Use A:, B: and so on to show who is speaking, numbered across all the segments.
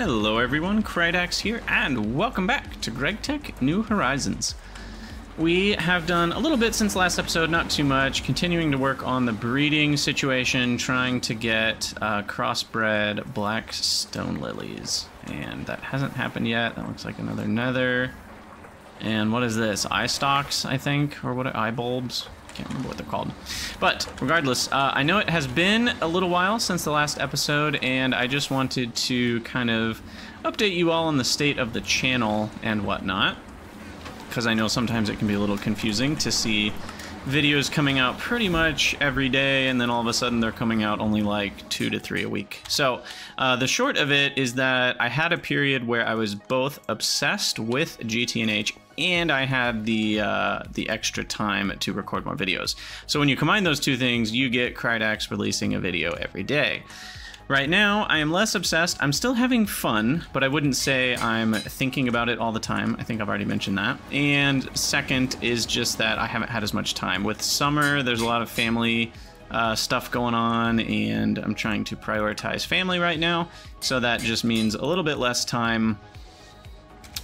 A: Hello everyone, Krydax here, and welcome back to GregTech New Horizons. We have done a little bit since last episode, not too much, continuing to work on the breeding situation, trying to get uh, crossbred black stone lilies. And that hasn't happened yet. That looks like another nether. And what is this? Eye stalks, I think? Or what? Are eye bulbs? I can't remember what they're called. But regardless, uh, I know it has been a little while since the last episode, and I just wanted to kind of update you all on the state of the channel and whatnot. Because I know sometimes it can be a little confusing to see videos coming out pretty much every day, and then all of a sudden they're coming out only like two to three a week. So, uh, the short of it is that I had a period where I was both obsessed with GTNH and I had the uh, the extra time to record more videos. So when you combine those two things, you get Krydax releasing a video every day. Right now, I am less obsessed. I'm still having fun, but I wouldn't say I'm thinking about it all the time. I think I've already mentioned that. And second is just that I haven't had as much time. With summer, there's a lot of family uh, stuff going on, and I'm trying to prioritize family right now. So that just means a little bit less time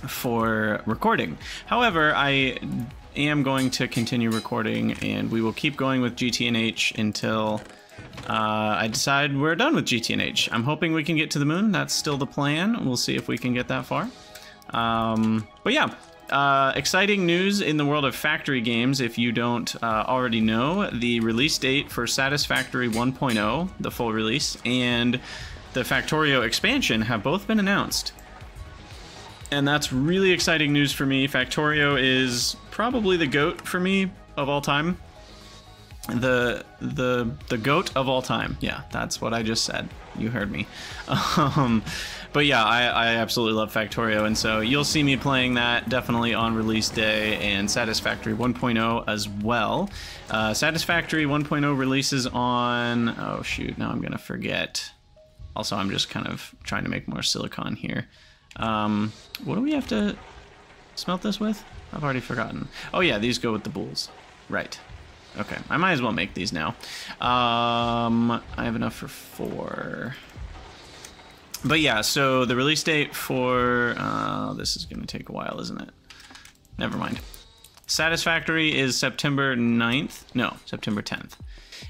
A: for recording. However, I am going to continue recording, and we will keep going with GTNH until uh, I decide we're done with GTNH. I'm hoping we can get to the moon. That's still the plan. We'll see if we can get that far. Um, but yeah, uh, exciting news in the world of factory games. If you don't uh, already know, the release date for Satisfactory 1.0, the full release, and the Factorio expansion have both been announced. And that's really exciting news for me. Factorio is probably the goat for me of all time the the the goat of all time. Yeah, that's what I just said. You heard me. Um, but yeah, I, I absolutely love Factorio, and so you'll see me playing that definitely on release day and Satisfactory 1.0 as well. Uh, Satisfactory 1.0 releases on oh shoot, now I'm gonna forget. Also, I'm just kind of trying to make more silicon here. Um, what do we have to smelt this with? I've already forgotten. Oh yeah, these go with the bulls. Right. Okay, I might as well make these now. Um, I have enough for four. But yeah, so the release date for... Uh, this is going to take a while, isn't it? Never mind. Satisfactory is September 9th. No, September 10th.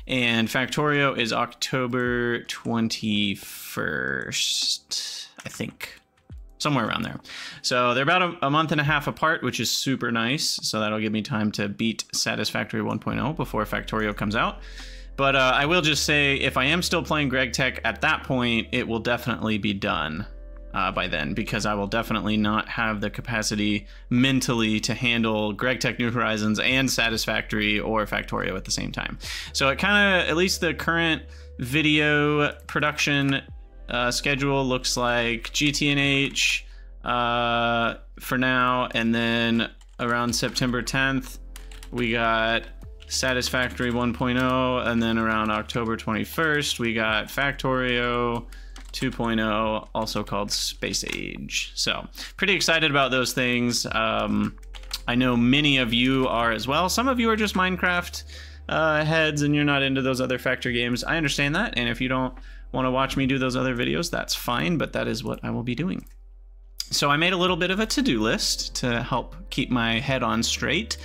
A: And Factorio is October 21st, I think somewhere around there. So they're about a, a, month and a half apart, which is super nice. So that'll give me time to beat Satisfactory 1.0 before Factorio comes out. But uh, I will just say, if I am still playing GregTech at that point, it will definitely be done uh, by then because I will definitely not have the capacity mentally to handle GregTech New Horizons and Satisfactory or Factorio at the same time. So it kind of, at least the current video production uh, schedule looks like GTNH uh, for now, and then around September 10th, we got Satisfactory 1.0, and then around October 21st, we got Factorio 2.0, also called Space Age. So, pretty excited about those things. Um, I know many of you are as well. Some of you are just Minecraft uh, heads and you're not into those other factory games. I understand that, and if you don't want to watch me do those other videos, that's fine, but that is what I will be doing. So I made a little bit of a to-do list to help keep my head on straight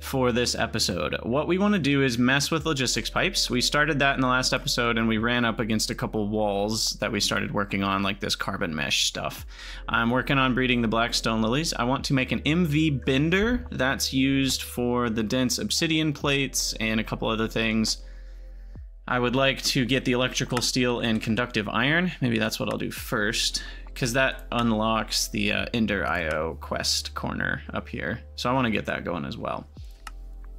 A: for this episode. What we want to do is mess with logistics pipes. We started that in the last episode and we ran up against a couple walls that we started working on, like this carbon mesh stuff. I'm working on breeding the black stone lilies. I want to make an MV bender that's used for the dense obsidian plates and a couple other things. I would like to get the electrical steel and conductive iron. Maybe that's what I'll do first, because that unlocks the uh, Ender IO quest corner up here. So I want to get that going as well.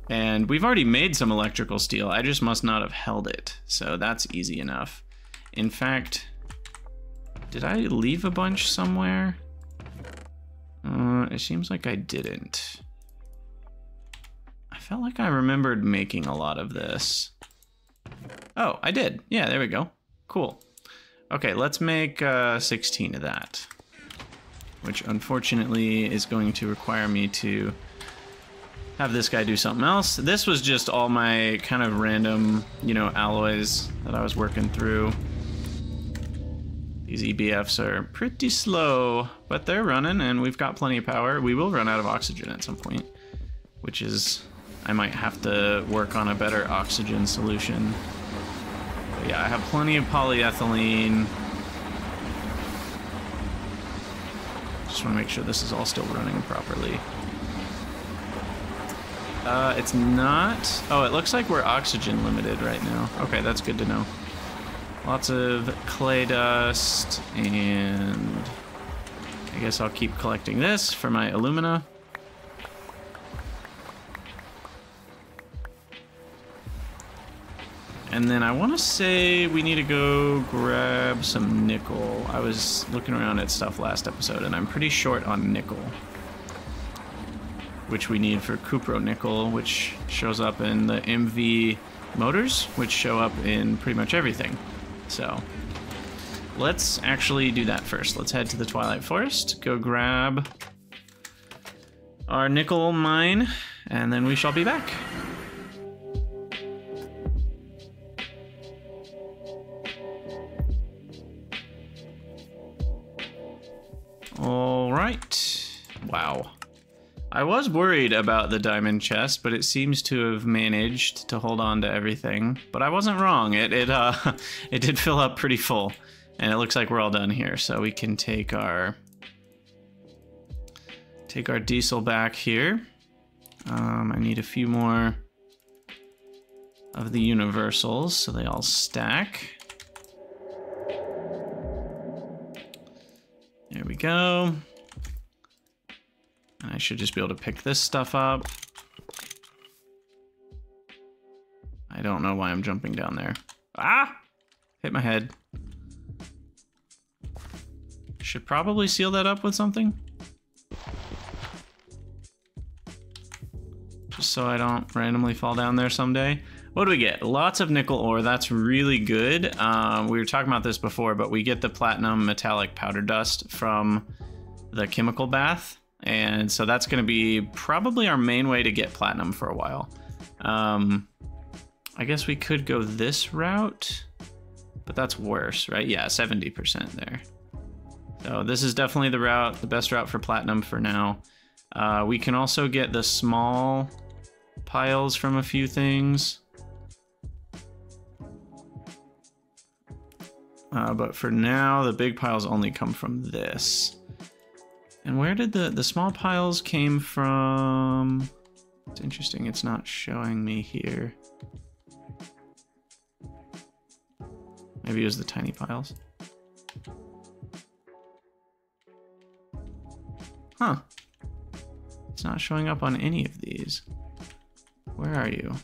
A: And we've already made some electrical steel. I just must not have held it. So that's easy enough. In fact, did I leave a bunch somewhere? Uh, it seems like I didn't. I felt like I remembered making a lot of this. Oh, I did. Yeah, there we go. Cool. Okay, let's make uh, 16 of that. Which unfortunately is going to require me to have this guy do something else. This was just all my kind of random, you know, alloys that I was working through. These EBFs are pretty slow, but they're running and we've got plenty of power. We will run out of oxygen at some point, which is, I might have to work on a better oxygen solution. But yeah, I have plenty of polyethylene. Just want to make sure this is all still running properly. Uh, it's not. Oh, it looks like we're oxygen limited right now. Okay, that's good to know. Lots of clay dust, and I guess I'll keep collecting this for my alumina. And then I want to say we need to go grab some nickel. I was looking around at stuff last episode, and I'm pretty short on nickel which we need for Cupro nickel, which shows up in the MV motors, which show up in pretty much everything. So let's actually do that first. Let's head to the Twilight Forest, go grab our nickel mine, and then we shall be back. All right. Wow. I was worried about the diamond chest, but it seems to have managed to hold on to everything. But I wasn't wrong. It it uh it did fill up pretty full. And it looks like we're all done here. So we can take our take our diesel back here. Um, I need a few more of the universals so they all stack. Go. I should just be able to pick this stuff up. I don't know why I'm jumping down there. Ah! Hit my head. Should probably seal that up with something. Just so I don't randomly fall down there someday. What do we get? Lots of nickel ore. That's really good. Um, we were talking about this before, but we get the platinum metallic powder dust from the chemical bath. And so that's going to be probably our main way to get platinum for a while. Um, I guess we could go this route, but that's worse, right? Yeah, 70% there. So this is definitely the route, the best route for platinum for now. Uh, we can also get the small piles from a few things. Uh, but for now, the big piles only come from this. And where did the, the small piles came from? It's interesting, it's not showing me here. Maybe it was the tiny piles. Huh. It's not showing up on any of these. Where are you?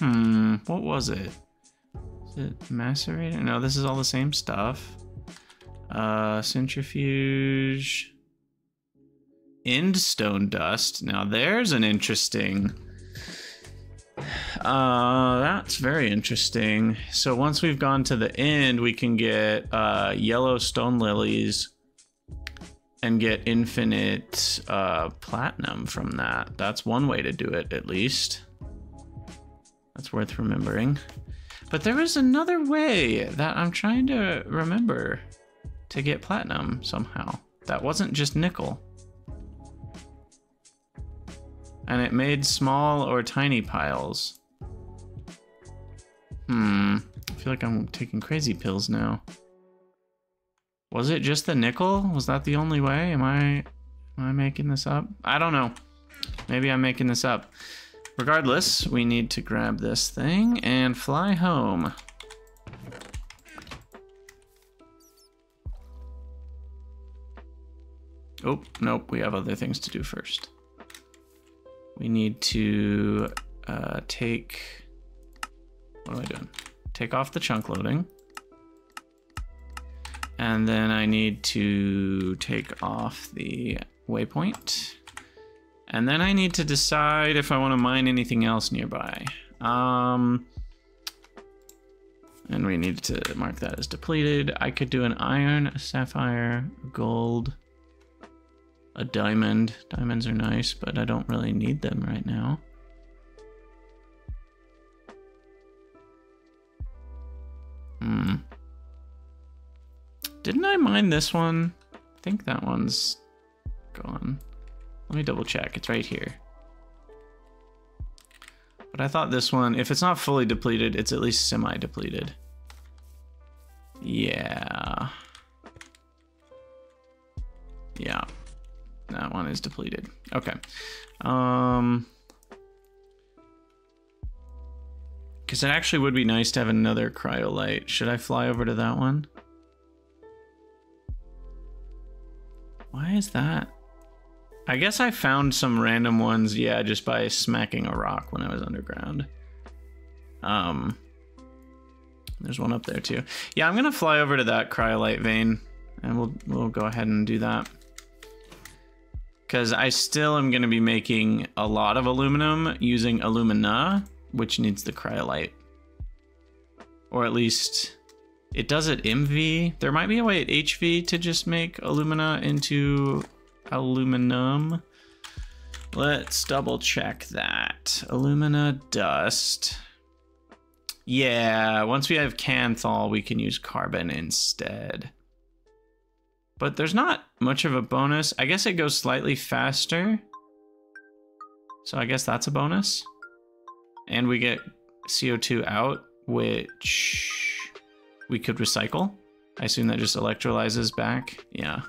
A: Hmm, what was it? Is it macerator? No, this is all the same stuff. Uh, centrifuge. Endstone dust. Now there's an interesting... Uh, that's very interesting. So once we've gone to the end, we can get uh, yellow stone lilies and get infinite uh, platinum from that. That's one way to do it, at least. That's worth remembering. But there is another way that I'm trying to remember to get platinum somehow. That wasn't just nickel. And it made small or tiny piles. Hmm. I feel like I'm taking crazy pills now. Was it just the nickel? Was that the only way? Am I am I making this up? I don't know. Maybe I'm making this up. Regardless, we need to grab this thing and fly home. Oh, nope, we have other things to do first. We need to uh, take, what am I doing? Take off the chunk loading. And then I need to take off the waypoint. And then I need to decide if I want to mine anything else nearby. Um, and we need to mark that as depleted. I could do an iron, a sapphire, gold, a diamond. Diamonds are nice, but I don't really need them right now. Hmm. Didn't I mine this one? I think that one's gone. Let me double check. It's right here. But I thought this one, if it's not fully depleted, it's at least semi-depleted. Yeah. Yeah. That one is depleted. Okay. Um... Because it actually would be nice to have another cryolite. Should I fly over to that one? Why is that? I guess I found some random ones, yeah, just by smacking a rock when I was underground. Um, there's one up there too. Yeah, I'm gonna fly over to that cryolite vein, and we'll we'll go ahead and do that. Because I still am gonna be making a lot of aluminum using alumina, which needs the cryolite, or at least it does it MV. There might be a way at HV to just make alumina into aluminum. Let's double check that. Alumina dust. Yeah, once we have Kanthal, we can use carbon instead. But there's not much of a bonus. I guess it goes slightly faster. So I guess that's a bonus. And we get CO2 out, which we could recycle. I assume that just electrolyzes back. Yeah.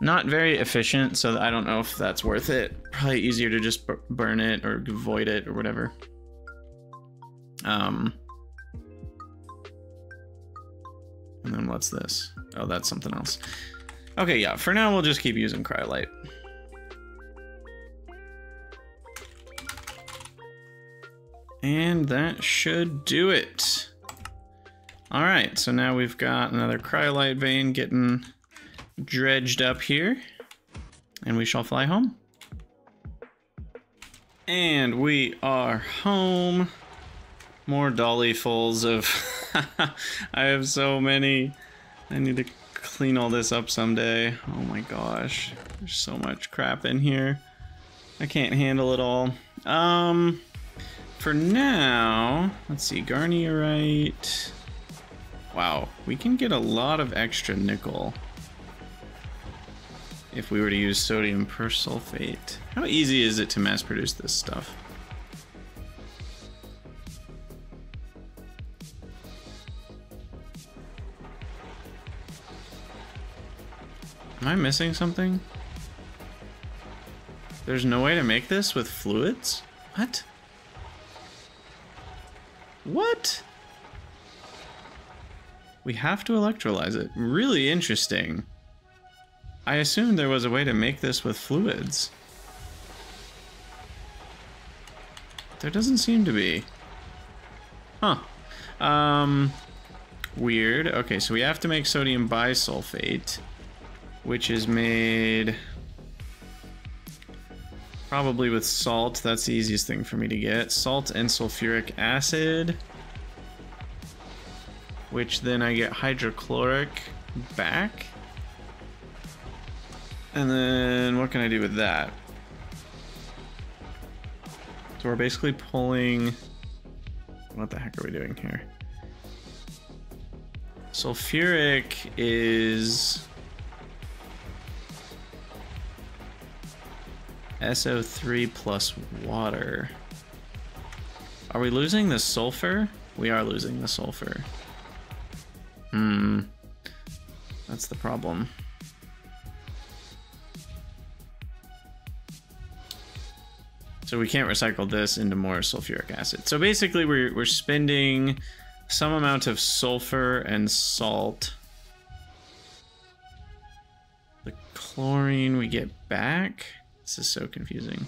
A: Not very efficient, so I don't know if that's worth it. Probably easier to just burn it or void it or whatever. Um, and then what's this? Oh, that's something else. Okay, yeah, for now we'll just keep using Cryolite. And that should do it. All right, so now we've got another Cryolite vein getting dredged up here, and we shall fly home. And we are home. More dollyfuls of... I have so many. I need to clean all this up someday. Oh my gosh. There's so much crap in here. I can't handle it all. Um, for now, let's see, Garnierite. Wow, we can get a lot of extra nickel if we were to use sodium persulfate. How easy is it to mass produce this stuff? Am I missing something? There's no way to make this with fluids? What? What? We have to electrolyze it. Really interesting. I assumed there was a way to make this with fluids. There doesn't seem to be. Huh. Um, weird. Okay, so we have to make sodium bisulfate, which is made probably with salt. That's the easiest thing for me to get. Salt and sulfuric acid, which then I get hydrochloric back. And then what can I do with that? So we're basically pulling... What the heck are we doing here? Sulfuric is... SO3 plus water. Are we losing the sulfur? We are losing the sulfur. Hmm. That's the problem. So we can't recycle this into more sulfuric acid. So basically we're, we're spending some amount of sulfur and salt. The chlorine we get back. This is so confusing.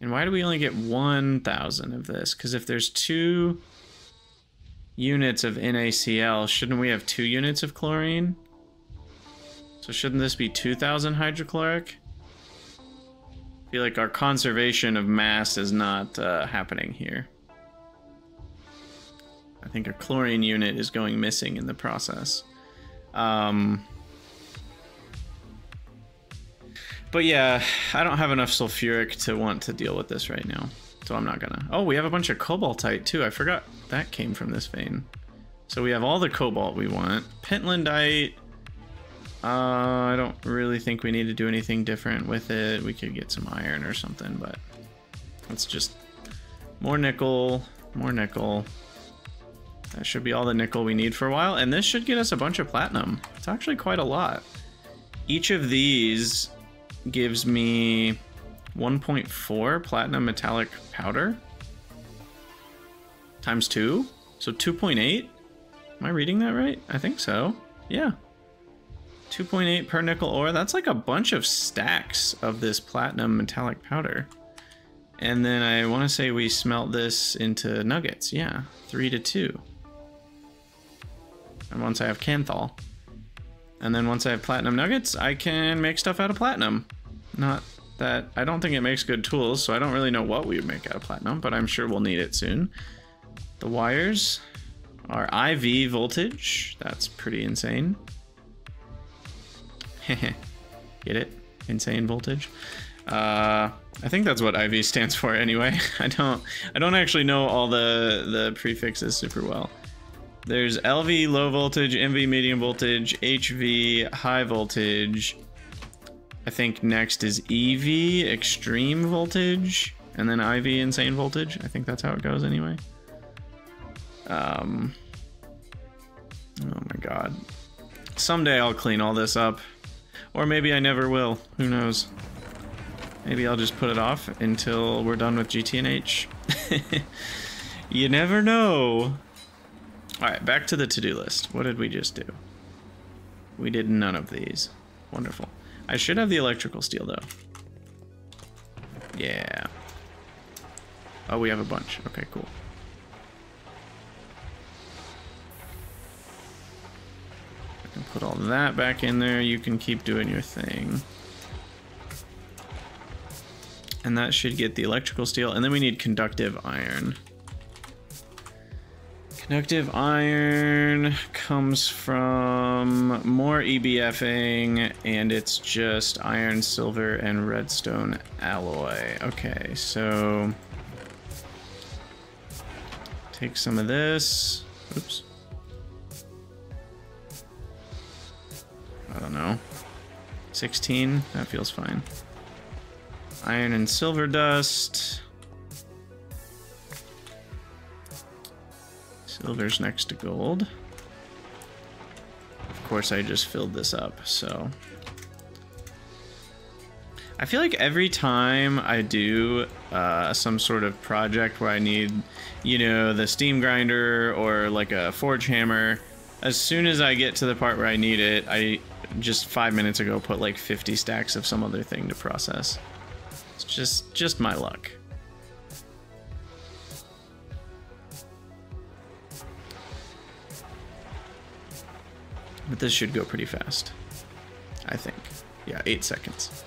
A: And why do we only get 1,000 of this? Because if there's two units of NaCl, shouldn't we have two units of chlorine? So shouldn't this be 2,000 hydrochloric? Feel like our conservation of mass is not uh, happening here. I think a chlorine unit is going missing in the process. Um, but yeah, I don't have enough sulfuric to want to deal with this right now. So I'm not gonna. Oh, we have a bunch of cobaltite too. I forgot that came from this vein. So we have all the cobalt we want. Pentlandite. Uh, I don't really think we need to do anything different with it. We could get some iron or something, but let's just more nickel, more nickel. That should be all the nickel we need for a while, and this should get us a bunch of platinum. It's actually quite a lot. Each of these gives me 1.4 platinum metallic powder times 2, so 2.8. Am I reading that right? I think so. Yeah. 2.8 per nickel ore. That's like a bunch of stacks of this platinum metallic powder. And then I want to say we smelt this into nuggets. Yeah, 3 to 2. And once I have Kanthal. And then once I have platinum nuggets, I can make stuff out of platinum. Not that... I don't think it makes good tools, so I don't really know what we would make out of platinum, but I'm sure we'll need it soon. The wires are IV voltage. That's pretty insane. Get it? Insane voltage. Uh, I think that's what IV stands for anyway. I don't I don't actually know all the the prefixes super well. There's LV low voltage, MV medium voltage, HV high voltage. I think next is EV extreme voltage and then IV insane voltage. I think that's how it goes anyway. Um Oh my god. Someday I'll clean all this up. Or maybe I never will. Who knows? Maybe I'll just put it off until we're done with GTNH. you never know. Alright, back to the to-do list. What did we just do? We did none of these. Wonderful. I should have the electrical steel, though. Yeah. Oh, we have a bunch. Okay, cool. Put all that back in there. You can keep doing your thing. And that should get the electrical steel. And then we need conductive iron. Conductive iron comes from more EBFing, and it's just iron, silver, and redstone alloy. Okay, so take some of this. Oops. I don't know. 16, that feels fine. Iron and silver dust. Silver's next to gold. Of course, I just filled this up, so... I feel like every time I do uh, some sort of project where I need, you know, the steam grinder or like a forge hammer, as soon as I get to the part where I need it, I just five minutes ago put like 50 stacks of some other thing to process. It's just just my luck. But this should go pretty fast. I think. Yeah, eight seconds.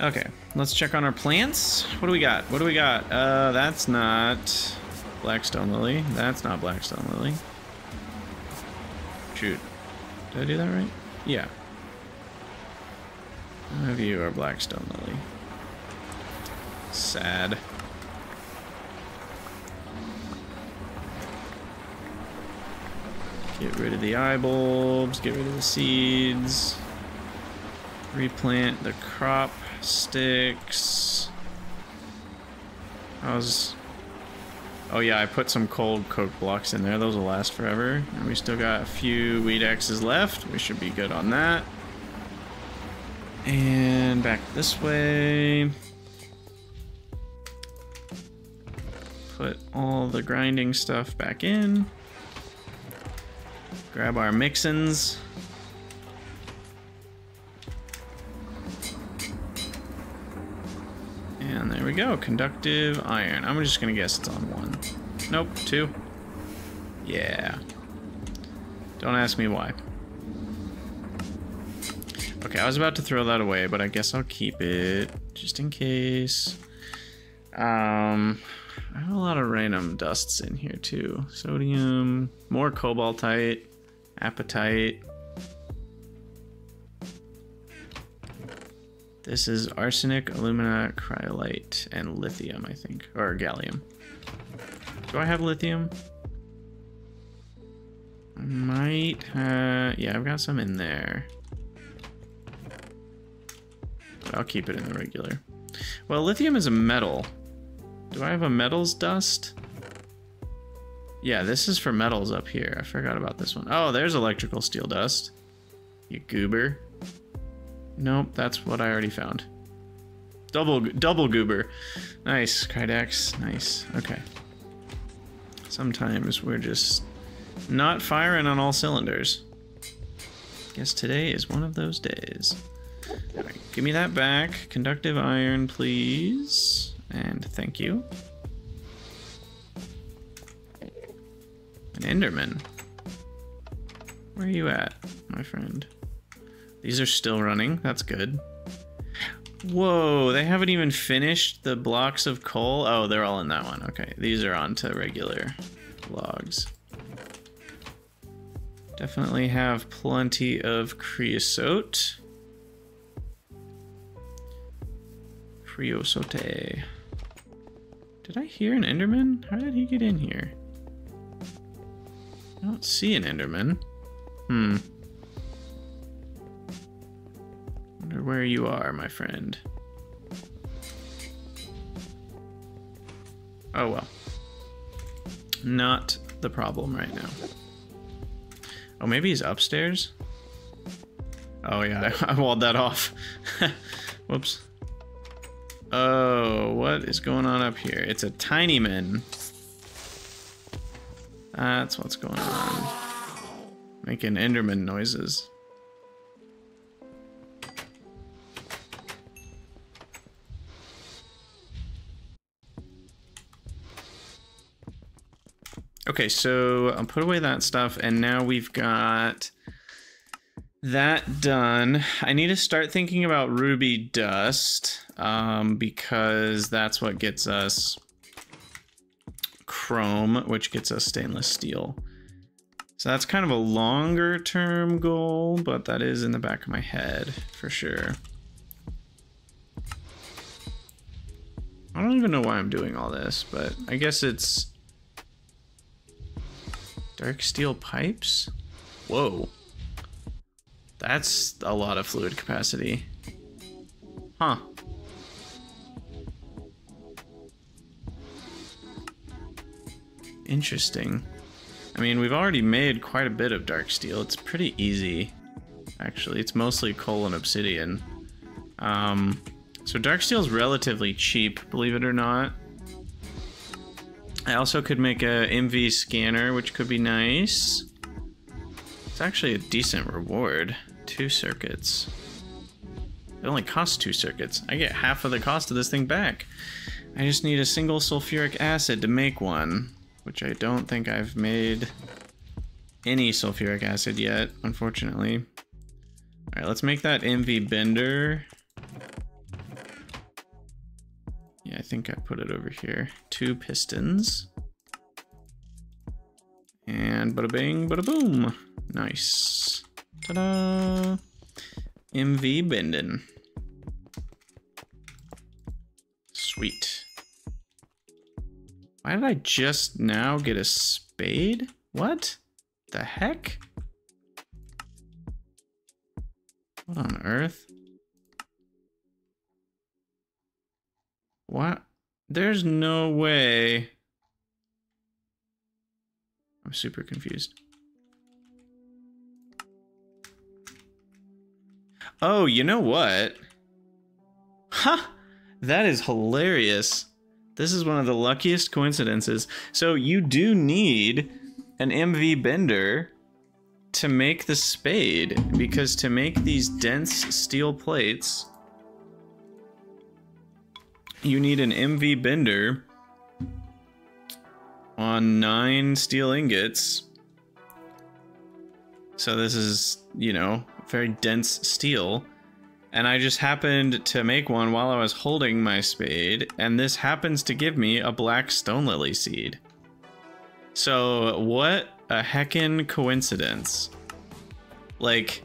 A: Okay, let's check on our plants. What do we got? What do we got? Uh, that's not Blackstone Lily. That's not Blackstone Lily. Shoot. Did I do that right? Yeah. None of you are Blackstone Lily. Sad. Get rid of the eye bulbs, get rid of the seeds. Replant the crop sticks. How's... Oh yeah, I put some cold coke blocks in there. Those will last forever. And we still got a few weed X's left. We should be good on that. And back this way. put all the grinding stuff back in. Grab our mixins. And there we go, conductive iron. I'm just gonna guess it's on one. Nope, two. Yeah. Don't ask me why. Okay, I was about to throw that away, but I guess I'll keep it just in case. Um, I have a lot of random dusts in here too. Sodium, more cobaltite, apatite. This is arsenic, alumina, cryolite, and lithium, I think. Or gallium. Do I have lithium? I Might, yeah, I've got some in there. I'll keep it in the regular. Well, lithium is a metal. Do I have a metals dust? Yeah, this is for metals up here. I forgot about this one. Oh, there's electrical steel dust. You goober. Nope, that's what I already found. Double double goober. Nice, Krydax. Nice. Okay. Sometimes we're just not firing on all cylinders. Guess today is one of those days. Give me that back. Conductive iron, please. And thank you. An Enderman. Where are you at, my friend? These are still running. That's good. Whoa, they haven't even finished the blocks of coal. Oh, they're all in that one. Okay, these are onto regular logs. Definitely have plenty of creosote. Creosote. Did I hear an Enderman? How did he get in here? I don't see an Enderman. Hmm. Where you are, my friend. Oh well. Not the problem right now. Oh, maybe he's upstairs? Oh yeah, I walled that off. Whoops. Oh, what is going on up here? It's a tiny man. That's what's going on. Making Enderman noises. Okay, so I'll put away that stuff, and now we've got that done. I need to start thinking about ruby dust, um, because that's what gets us chrome, which gets us stainless steel. So that's kind of a longer term goal, but that is in the back of my head for sure. I don't even know why I'm doing all this, but I guess it's Dark steel pipes? Whoa. That's a lot of fluid capacity. Huh. Interesting. I mean, we've already made quite a bit of dark steel. It's pretty easy, actually. It's mostly coal and obsidian. Um, so dark steel is relatively cheap, believe it or not. I also could make a MV scanner, which could be nice. It's actually a decent reward. Two circuits. It only costs two circuits. I get half of the cost of this thing back. I just need a single sulfuric acid to make one, which I don't think I've made any sulfuric acid yet, unfortunately. All right, let's make that MV bender. Think I put it over here. Two pistons. And bada bing, bada boom. Nice. Ta-da! MV bending. Sweet. Why did I just now get a spade? What the heck? What on earth? What? There's no way. I'm super confused. Oh, you know what? Huh! That is hilarious. This is one of the luckiest coincidences. So you do need an MV bender to make the spade because to make these dense steel plates you need an MV bender on nine steel ingots. So this is, you know, very dense steel. And I just happened to make one while I was holding my spade, and this happens to give me a black stone lily seed. So what a heckin' coincidence. Like,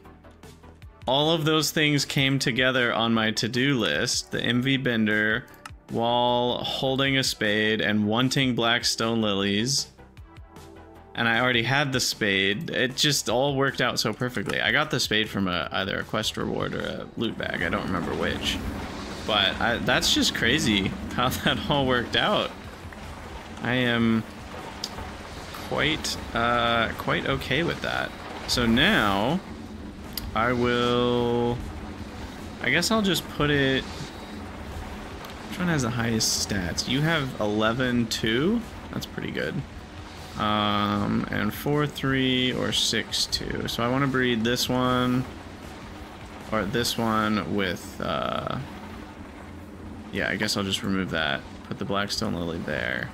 A: all of those things came together on my to-do list. The MV bender, while holding a spade and wanting black stone lilies. and I already had the spade. It just all worked out so perfectly. I got the spade from a, either a quest reward or a loot bag. I don't remember which. But I, that's just crazy how that all worked out. I am quite, uh, quite okay with that. So now, I will... I guess I'll just put it... One has the highest stats? You have 11, 2? That's pretty good. Um, and 4, 3, or 6, 2. So I want to breed this one, or this one with, uh... Yeah, I guess I'll just remove that. Put the Blackstone Lily there.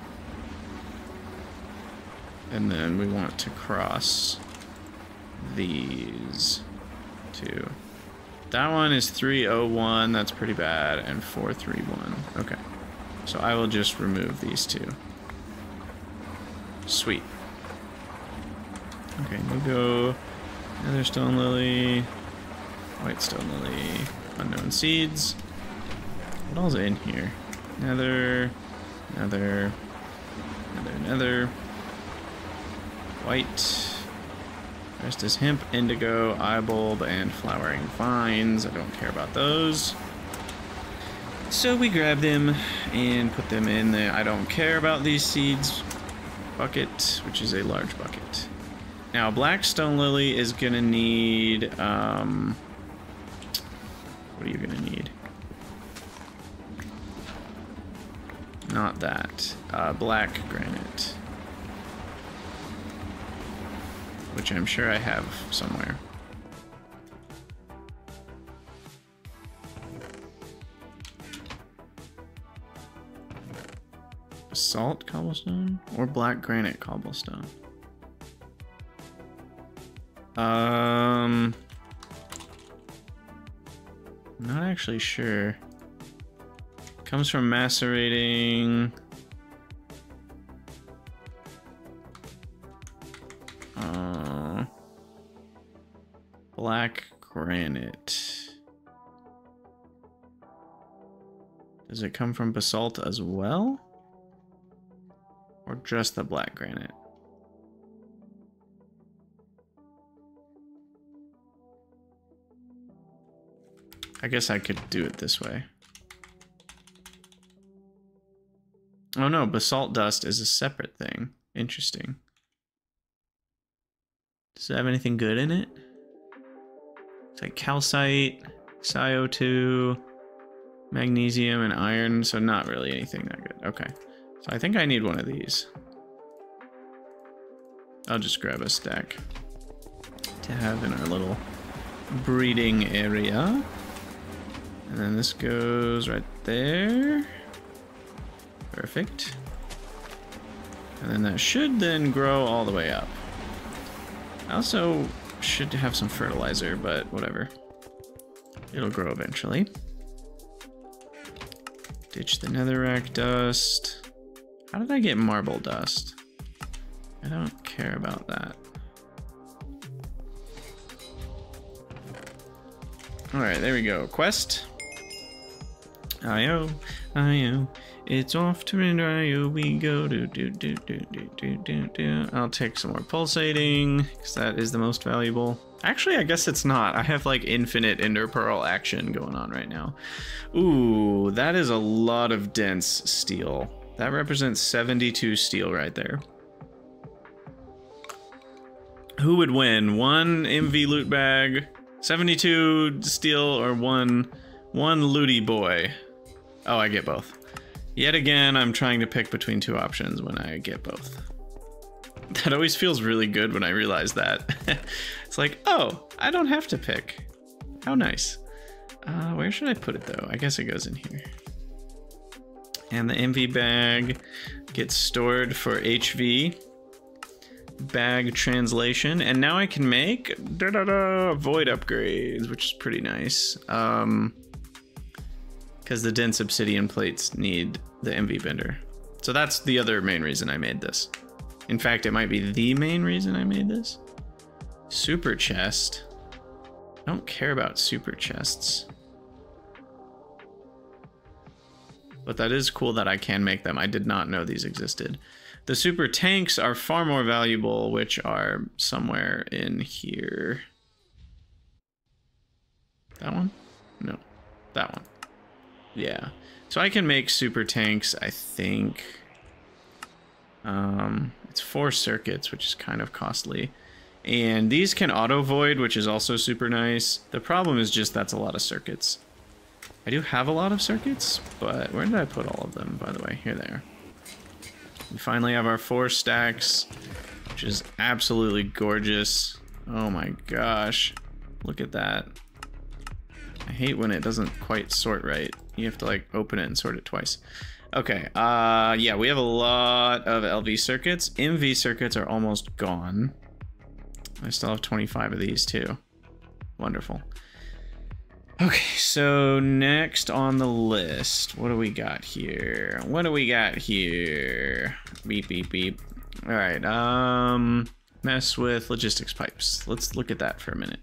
A: And then we want to cross these two. That one is 301, that's pretty bad, and 431. Okay. So I will just remove these two. Sweet. Okay, we'll go Nether Stone Lily, White Stone Lily, Unknown Seeds. What all's in here? Nether, Nether, Nether, Nether, White, Rest is hemp, indigo, eyebulb, and flowering vines. I don't care about those. So we grab them and put them in the I don't care about these seeds bucket, which is a large bucket. Now, black stone lily is gonna need, um, what are you gonna need? Not that. Uh, black granite. Which I'm sure I have somewhere. Salt cobblestone or black granite cobblestone? Um, not actually sure. Comes from macerating granite. Does it come from basalt as well? Or just the black granite? I guess I could do it this way. Oh no, basalt dust is a separate thing. Interesting. Does it have anything good in it? It's like calcite, CO2, magnesium, and iron, so not really anything that good. Okay, so I think I need one of these. I'll just grab a stack to have in our little breeding area. And then this goes right there. Perfect. And then that should then grow all the way up. I also should have some fertilizer, but whatever. It'll grow eventually. Ditch the netherrack dust. How did I get marble dust? I don't care about that. Alright, there we go. Quest. IO, IO. It's off to Ender IO. we go. Do, do, do, do, do, do, do, do. I'll take some more pulsating, because that is the most valuable. Actually, I guess it's not. I have like infinite Ender Pearl action going on right now. Ooh, that is a lot of dense steel. That represents 72 steel right there. Who would win? One MV loot bag, 72 steel, or one one looty boy? Oh, I get both. Yet again, I'm trying to pick between two options when I get both. That always feels really good when I realize that. it's like, oh, I don't have to pick. How nice. Uh, where should I put it though? I guess it goes in here. And the MV bag gets stored for HV bag translation. And now I can make da -da -da, void upgrades, which is pretty nice. Um, because the dense obsidian plates need the MV bender. So that's the other main reason I made this. In fact, it might be the main reason I made this. Super chest. I don't care about super chests. But that is cool that I can make them. I did not know these existed. The super tanks are far more valuable, which are somewhere in here. That one? No, that one. Yeah. So I can make super tanks, I think. Um, it's four circuits, which is kind of costly. And these can auto void, which is also super nice. The problem is just that's a lot of circuits. I do have a lot of circuits, but where did I put all of them, by the way? Here they are. We finally have our four stacks, which is absolutely gorgeous. Oh my gosh. Look at that. I hate when it doesn't quite sort right. You have to like open it and sort it twice. Okay, uh, yeah, we have a lot of LV circuits. MV circuits are almost gone. I still have 25 of these too. Wonderful. Okay, so next on the list, what do we got here? What do we got here? Beep, beep, beep. All right, um, mess with logistics pipes. Let's look at that for a minute.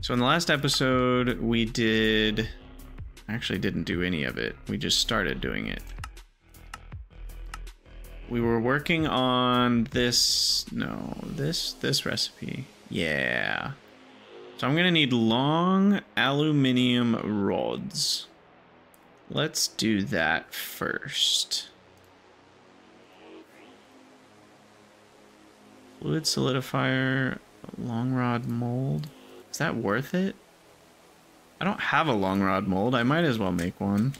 A: So in the last episode, we did... Actually didn't do any of it. We just started doing it. We were working on this... No, this, this recipe. Yeah. So I'm gonna need long aluminium rods. Let's do that first. Fluid solidifier, long rod mold. Is that worth it? I don't have a long rod mold. I might as well make one.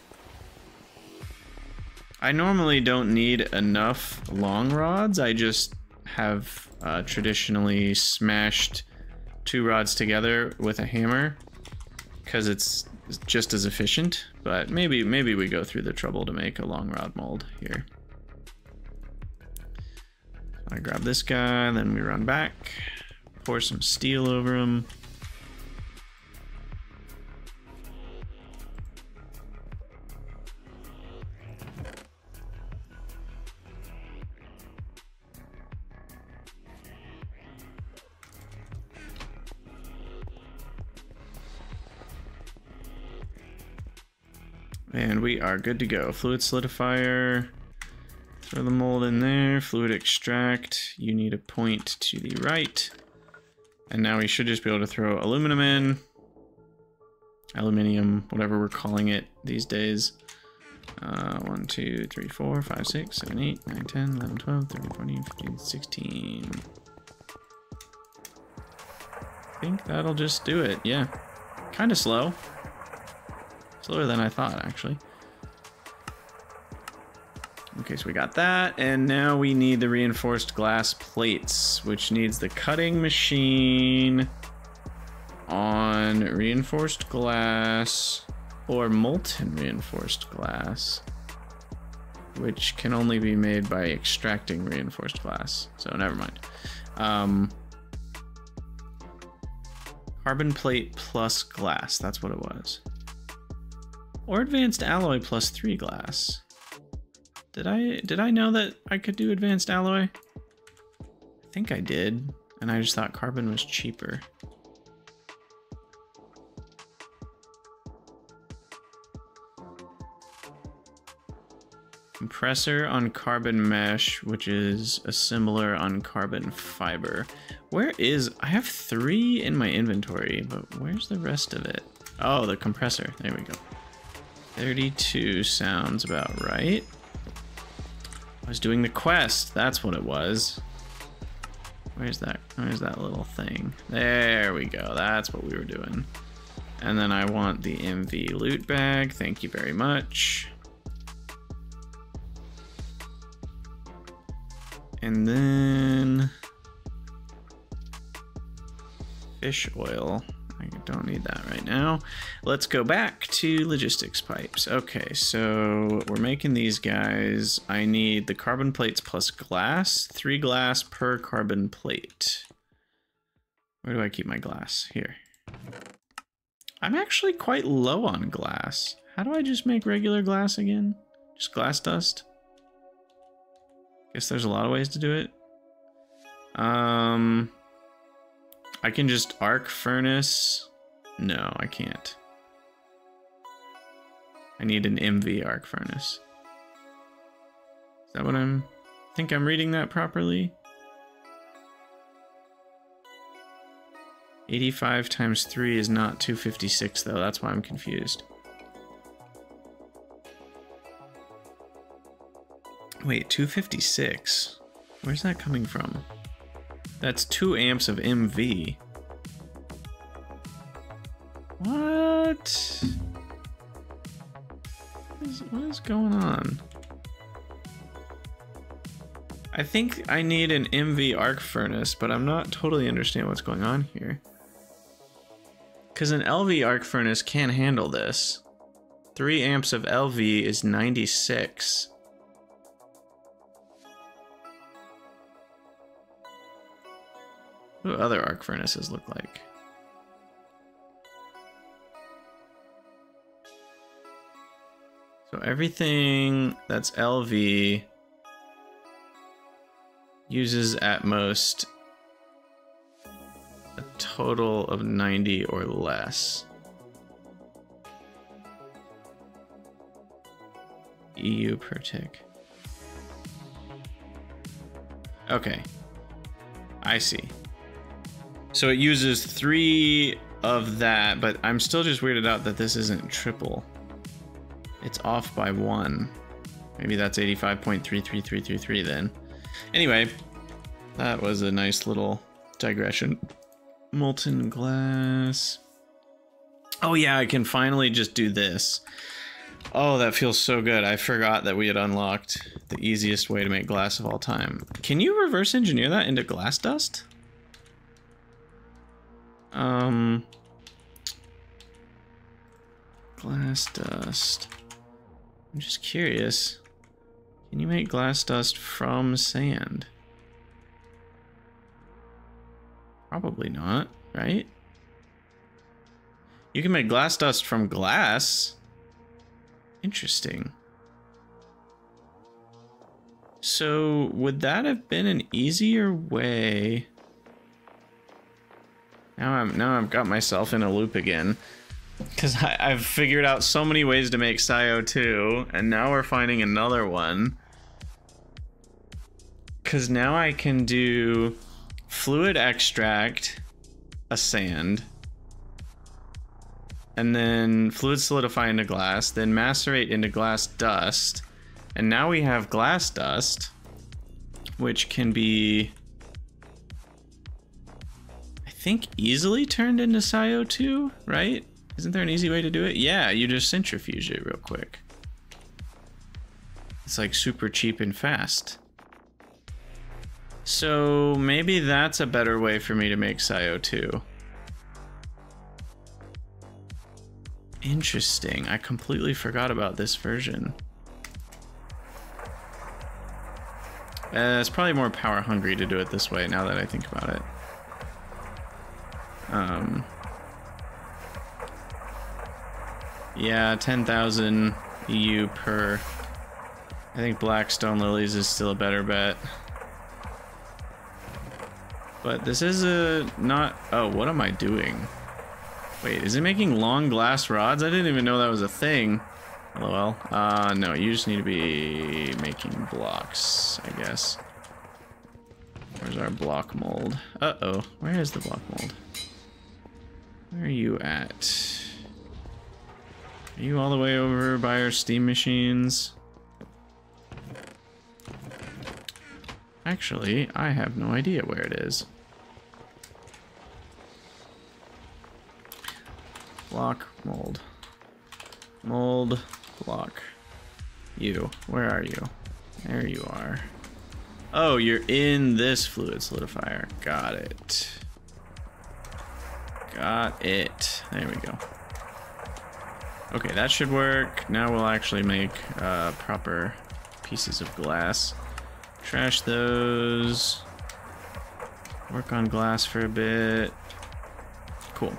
A: I normally don't need enough long rods. I just have uh, traditionally smashed two rods together with a hammer because it's just as efficient. But maybe maybe we go through the trouble to make a long rod mold here. I grab this guy, then we run back, pour some steel over him. And we are good to go. Fluid solidifier. Throw the mold in there. Fluid extract. You need a point to the right. And now we should just be able to throw aluminum in. Aluminium, whatever we're calling it these days. Uh, 1, 2, 3, 4, 5, 6, 7, 8, 9, 10, 11, 12, 13, 14, 15, 16. I think that'll just do it, yeah. Kind of slow. Slower than I thought, actually. Okay, so we got that, and now we need the reinforced glass plates, which needs the cutting machine on reinforced glass or molten reinforced glass, which can only be made by extracting reinforced glass. So never mind. Um, carbon plate plus glass, that's what it was. Or advanced alloy plus three glass. Did I did I know that I could do advanced alloy? I think I did, and I just thought carbon was cheaper. Compressor on carbon mesh, which is a similar on carbon fiber. Where is, I have three in my inventory, but where's the rest of it? Oh, the compressor, there we go. 32 sounds about right. I was doing the quest, that's what it was. Where's that, where's that little thing? There we go, that's what we were doing. And then I want the MV loot bag, thank you very much. And then fish oil. I don't need that right now. Let's go back to logistics pipes. Okay, so we're making these guys. I need the carbon plates plus glass. Three glass per carbon plate. Where do I keep my glass? Here. I'm actually quite low on glass. How do I just make regular glass again? Just glass dust? Guess there's a lot of ways to do it. Um, I can just arc furnace. No, I can't. I need an MV arc furnace. Is that what I'm think I'm reading that properly? 85 times 3 is not 256 though, that's why I'm confused. Wait, 256? Where's that coming from? That's 2 amps of MV. What? What is, what is going on? I think I need an MV arc furnace, but I'm not totally understand what's going on here. Because an LV arc furnace can handle this. 3 amps of LV is 96. What do other arc furnaces look like? So everything that's LV uses at most a total of 90 or less. EU per tick. Okay. I see. So it uses three of that, but I'm still just weirded out that this isn't triple. It's off by one. Maybe that's 85.33333 then. Anyway, that was a nice little digression. Molten glass. Oh yeah, I can finally just do this. Oh, that feels so good. I forgot that we had unlocked the easiest way to make glass of all time. Can you reverse engineer that into glass dust? Um, glass dust. I'm just curious. Can you make glass dust from sand? Probably not, right? You can make glass dust from glass. Interesting. So, would that have been an easier way? Now I'm now I've got myself in a loop again. Because I've figured out so many ways to make SiO2, and now we're finding another one. Because now I can do fluid extract, a sand, and then fluid solidify into glass, then macerate into glass dust, and now we have glass dust, which can be, I think, easily turned into SiO2, right? Isn't there an easy way to do it? Yeah, you just centrifuge it real quick. It's like super cheap and fast. So maybe that's a better way for me to make SiO2. Interesting. I completely forgot about this version. Uh, it's probably more power hungry to do it this way now that I think about it. Um, Yeah, 10,000 EU per. I think Blackstone Lilies is still a better bet. But this is a not. Oh, what am I doing? Wait, is it making long glass rods? I didn't even know that was a thing. LOL. Uh, no, you just need to be making blocks, I guess. Where's our block mold? Uh-oh, where is the block mold? Where are you at? Are you all the way over by our steam machines? Actually, I have no idea where it is. Block, mold. Mold, block. You, where are you? There you are. Oh, you're in this fluid solidifier. Got it. Got it. There we go. Okay, that should work. Now we'll actually make uh, proper pieces of glass. Trash those. Work on glass for a bit. Cool.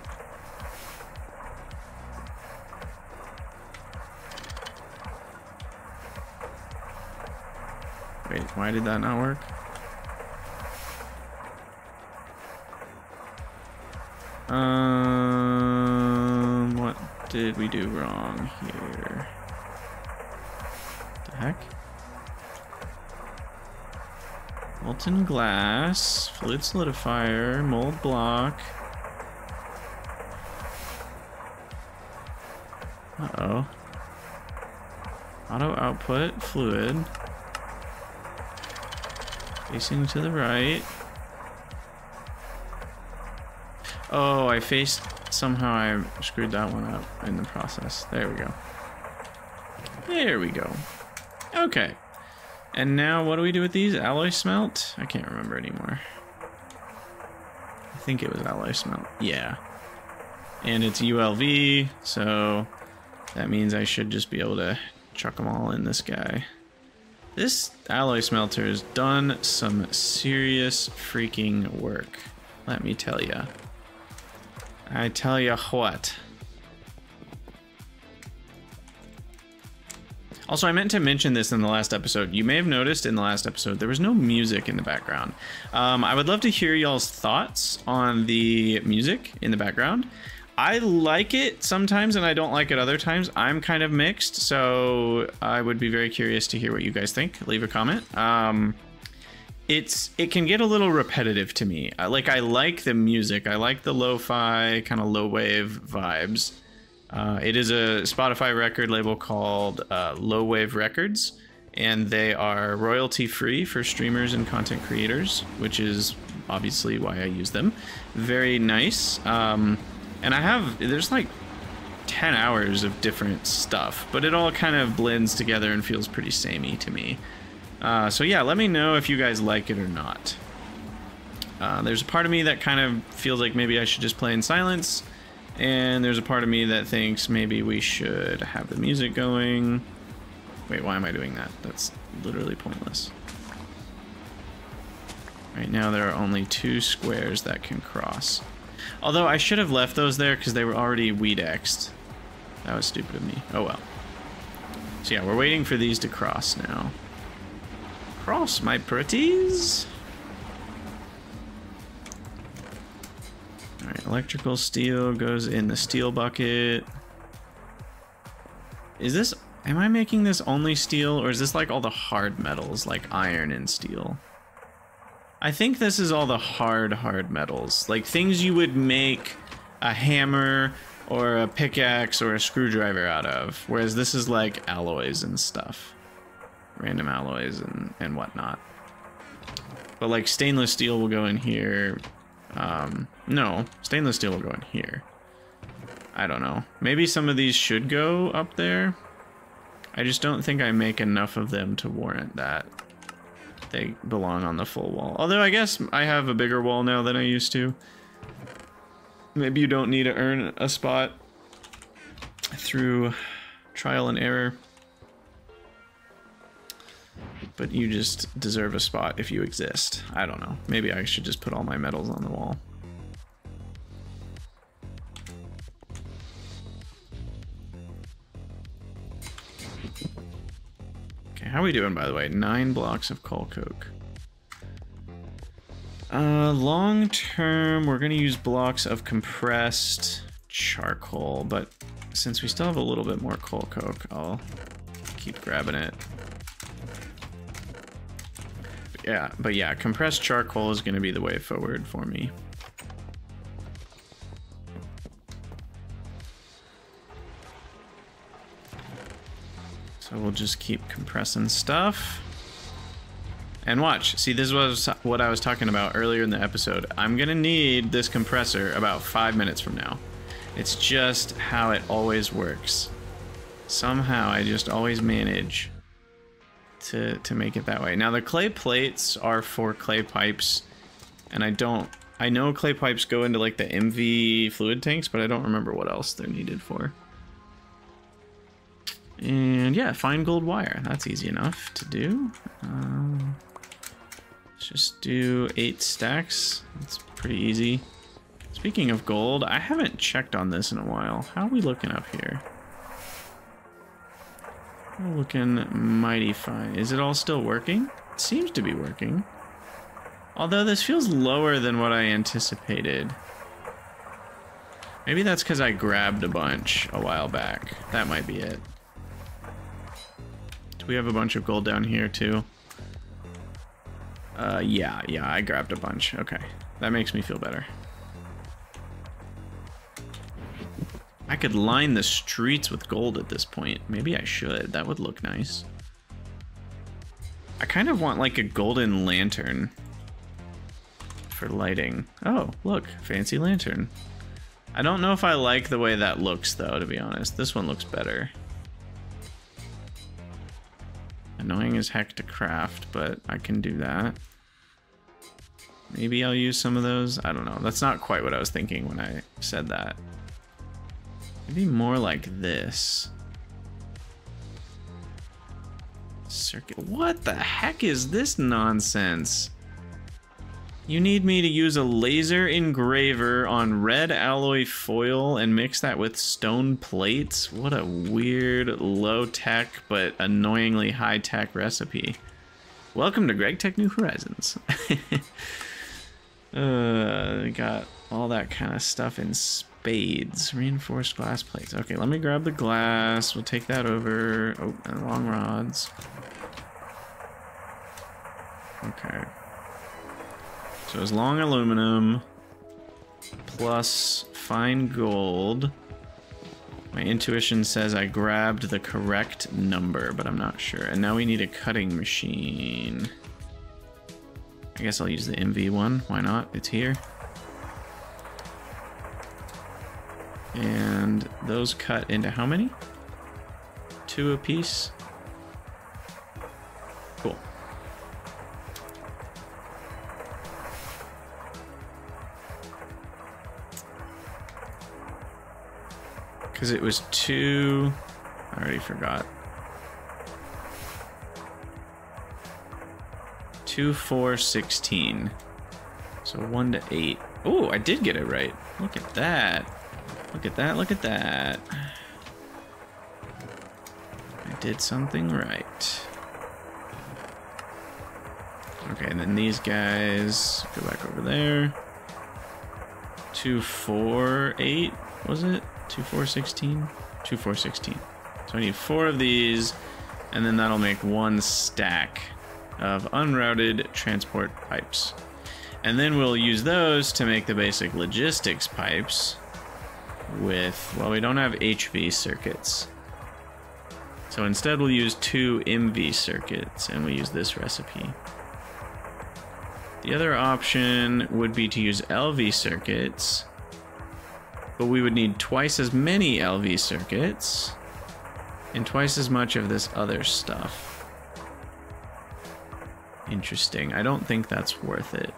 A: Wait, why did that not work? Um, what did we do wrong here? The heck? Molten glass, fluid solidifier, mold block. Uh-oh. Auto output, fluid. Facing to the right. Oh, I faced... Somehow I screwed that one up in the process. There we go. There we go. Okay. And now what do we do with these? Alloy smelt? I can't remember anymore. I think it was alloy smelt. Yeah. And it's ULV, so that means I should just be able to chuck them all in this guy. This alloy smelter has done some serious freaking work. Let me tell ya. I tell you what. Also, I meant to mention this in the last episode. You may have noticed in the last episode there was no music in the background. Um, I would love to hear y'all's thoughts on the music in the background. I like it sometimes and I don't like it other times. I'm kind of mixed, so I would be very curious to hear what you guys think. Leave a comment. Um, it's it can get a little repetitive to me. Like I like the music. I like the lo-fi kind of low wave vibes. Uh, it is a Spotify record label called uh, Low Wave Records, and they are royalty free for streamers and content creators, which is obviously why I use them. Very nice. Um, and I have, there's like 10 hours of different stuff, but it all kind of blends together and feels pretty samey to me. Uh, so yeah, let me know if you guys like it or not. Uh, there's a part of me that kind of feels like maybe I should just play in silence. And there's a part of me that thinks maybe we should have the music going. Wait, why am I doing that? That's literally pointless. Right now there are only two squares that can cross. Although I should have left those there because they were already weedexed. That was stupid of me. Oh well. So yeah, we're waiting for these to cross now. Cross, my pretties. Alright, electrical steel goes in the steel bucket. Is this... Am I making this only steel, or is this like all the hard metals, like iron and steel? I think this is all the hard, hard metals. Like things you would make a hammer or a pickaxe or a screwdriver out of. Whereas this is like alloys and stuff. Random alloys and, and whatnot. But like stainless steel will go in here. Um, no, stainless steel will go in here. I don't know. Maybe some of these should go up there. I just don't think I make enough of them to warrant that they belong on the full wall. Although I guess I have a bigger wall now than I used to. Maybe you don't need to earn a spot through trial and error. But you just deserve a spot if you exist. I don't know. Maybe I should just put all my medals on the wall. Okay, how are we doing, by the way? Nine blocks of coal coke. Uh, long term, we're going to use blocks of compressed charcoal, but since we still have a little bit more coal coke, I'll keep grabbing it. Yeah, but yeah, compressed charcoal is going to be the way forward for me. So we'll just keep compressing stuff. And watch, see this was what I was talking about earlier in the episode. I'm gonna need this compressor about five minutes from now. It's just how it always works. Somehow I just always manage to, to make it that way. Now the clay plates are for clay pipes and I don't, I know clay pipes go into like the MV fluid tanks, but I don't remember what else they're needed for. And yeah, fine gold wire. That's easy enough to do. Um, let's just do eight stacks. That's pretty easy. Speaking of gold, I haven't checked on this in a while. How are we looking up here? Looking mighty fine. Is it all still working? It seems to be working. Although this feels lower than what I anticipated. Maybe that's because I grabbed a bunch a while back. That might be it. Do We have a bunch of gold down here too. Uh, yeah, yeah, I grabbed a bunch. Okay, that makes me feel better. I could line the streets with gold at this point. Maybe I should. That would look nice. I kind of want like a golden lantern for lighting. Oh, look, fancy lantern. I don't know if I like the way that looks though, to be honest. This one looks better. Annoying as heck to craft, but I can do that. Maybe I'll use some of those. I don't know. That's not quite what I was thinking when I said that. Maybe more like this. Circuit. What the heck is this nonsense? You need me to use a laser engraver on red alloy foil and mix that with stone plates? What a weird, low-tech, but annoyingly high-tech recipe. Welcome to GregTech New Horizons. uh, got all that kind of stuff in spades. Reinforced glass plates. Okay, let me grab the glass. We'll take that over. Oh, and long rods. Okay. So as long aluminum plus fine gold. My intuition says I grabbed the correct number, but I'm not sure. And now we need a cutting machine. I guess I'll use the MV one. Why not? It's here. And those cut into how many? Two a piece. Cool. Because it was two... I already forgot. Two, four, sixteen. So one to eight. Oh, I did get it right. Look at that. Look at that, look at that. I did something right. Okay, and then these guys go back over there. Two, four, eight, was it? Two, four, sixteen? Two, four, sixteen. So I need four of these, and then that'll make one stack of unrouted transport pipes. And then we'll use those to make the basic logistics pipes with, well, we don't have HV circuits. So instead we'll use two MV circuits and we use this recipe. The other option would be to use LV circuits, but we would need twice as many LV circuits and twice as much of this other stuff. Interesting. I don't think that's worth it.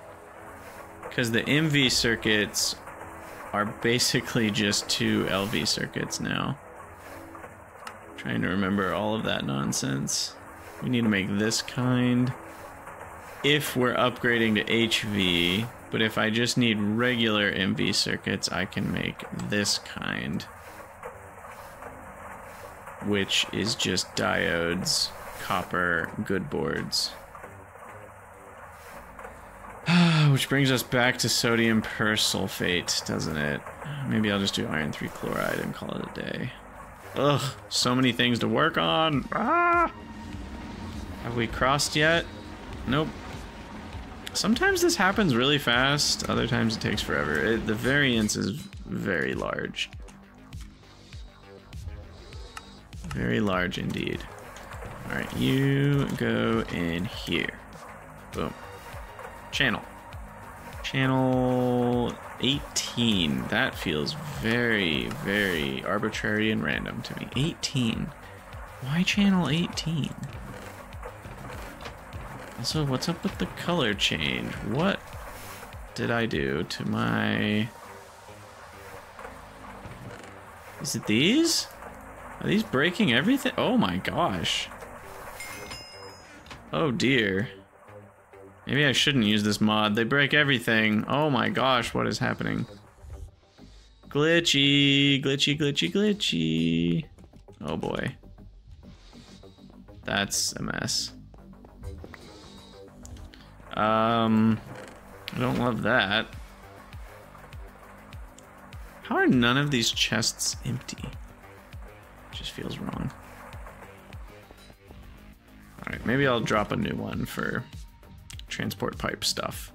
A: Because the MV circuits are basically just two LV circuits now. Trying to remember all of that nonsense. We need to make this kind if we're upgrading to HV, but if I just need regular MV circuits, I can make this kind. Which is just diodes, copper, good boards. Which brings us back to sodium persulfate, doesn't it? Maybe I'll just do iron 3 chloride and call it a day. Ugh, so many things to work on. Ah! Have we crossed yet? Nope. Sometimes this happens really fast, other times it takes forever. It, the variance is very large. Very large indeed. Alright, you go in here. Boom. Channel. Channel 18. That feels very, very arbitrary and random to me. 18. Why channel 18? Also, what's up with the color change? What did I do to my... Is it these? Are these breaking everything? Oh my gosh. Oh dear. Maybe I shouldn't use this mod. They break everything. Oh my gosh, what is happening? Glitchy, glitchy, glitchy, glitchy. Oh boy. That's a mess. Um, I don't love that. How are none of these chests empty? Just feels wrong. Alright, maybe I'll drop a new one for transport pipe stuff.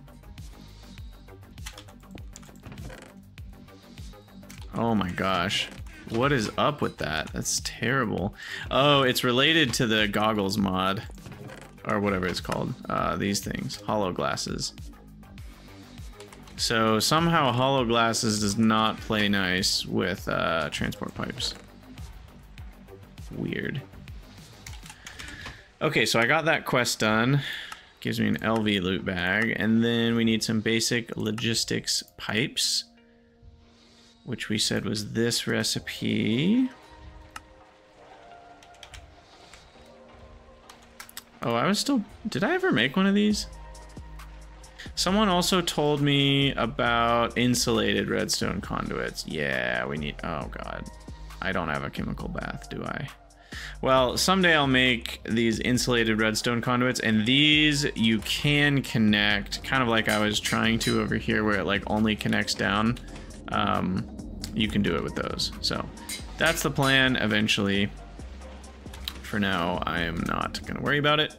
A: Oh my gosh. What is up with that? That's terrible. Oh, it's related to the goggles mod. Or whatever it's called. Uh, these things. Hollow glasses. So somehow hollow glasses does not play nice with uh, transport pipes. Weird. Okay, so I got that quest done. Gives me an LV loot bag. And then we need some basic logistics pipes which we said was this recipe. Oh, I was still... Did I ever make one of these? Someone also told me about insulated redstone conduits. Yeah, we need... Oh, God. I don't have a chemical bath, do I? Well, someday I'll make these insulated redstone conduits, and these you can connect, kind of like I was trying to over here, where it like only connects down. Um, you can do it with those. So that's the plan eventually. For now, I am not to worry about it.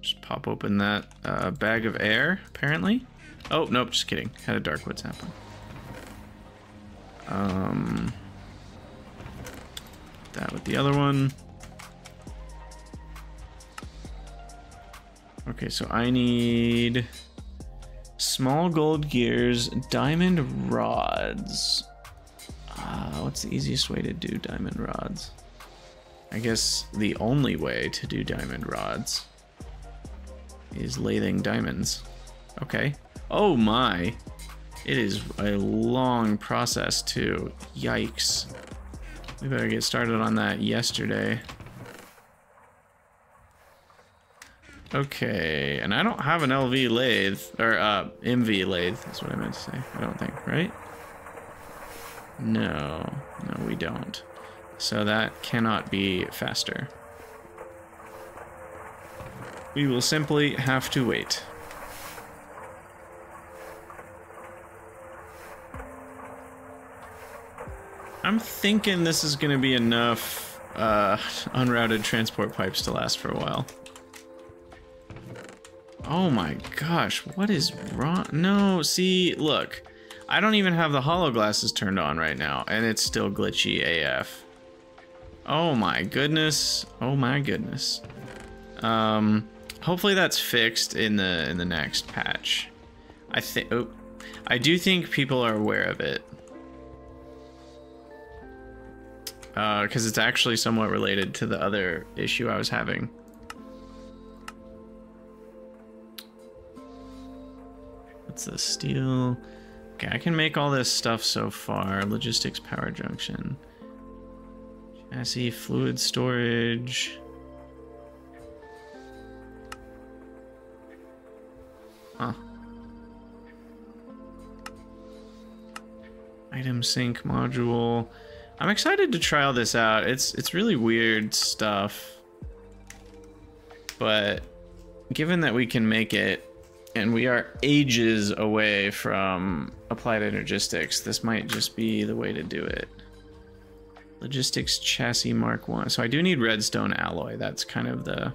A: Just pop open that uh, bag of air, apparently. Oh, nope, just kidding. Had a Darkwoods happen. Um, that with the other one. Okay, so I need Small gold gears, diamond rods. Uh, what's the easiest way to do diamond rods? I guess the only way to do diamond rods is lathing diamonds. Okay. Oh my. It is a long process too. Yikes. We better get started on that yesterday. Okay, and I don't have an LV lathe, or uh, MV lathe, that's what I meant to say, I don't think, right? No, no we don't. So that cannot be faster. We will simply have to wait. I'm thinking this is to be enough uh, unrouted transport pipes to last for a while. Oh my gosh, what is wrong? No, see, look. I don't even have the hollow glasses turned on right now, and it's still glitchy AF. Oh my goodness. Oh my goodness. Um, hopefully that's fixed in the in the next patch. I think. Oh, I do think people are aware of it. Because uh, it's actually somewhat related to the other issue I was having. What's this? Steel. Okay, I can make all this stuff so far. Logistics power junction. Chassis fluid storage. Huh. ItemSink module. I'm excited to try all this out. It's it's really weird stuff. But given that we can make it and we are ages away from applied energistics. This might just be the way to do it. Logistics chassis mark one. So I do need redstone alloy. That's kind of the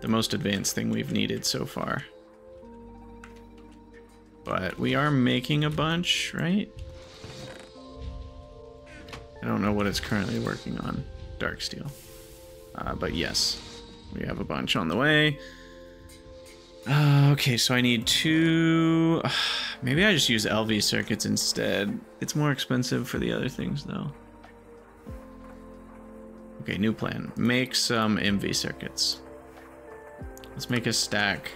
A: the most advanced thing we've needed so far. But we are making a bunch, right? I don't know what it's currently working on. Dark steel. Uh, but yes, we have a bunch on the way. Uh, okay, so I need two... Uh, maybe I just use LV circuits instead. It's more expensive for the other things, though. Okay, new plan. Make some MV circuits. Let's make a stack.